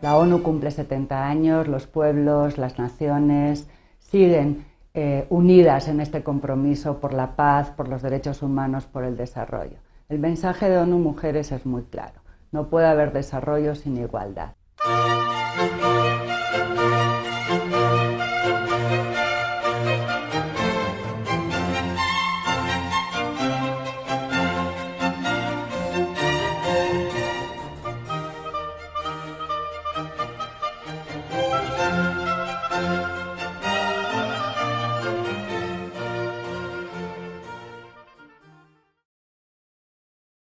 La ONU cumple 70 años, los pueblos, las naciones siguen eh, unidas en este compromiso por la paz, por los derechos humanos, por el desarrollo. El mensaje de ONU Mujeres es muy claro. No puede haber desarrollo sin igualdad.